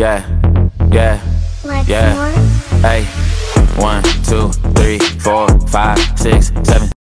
Yeah, yeah, Like yeah. more? Hey, one, two, three, four, five, six, seven.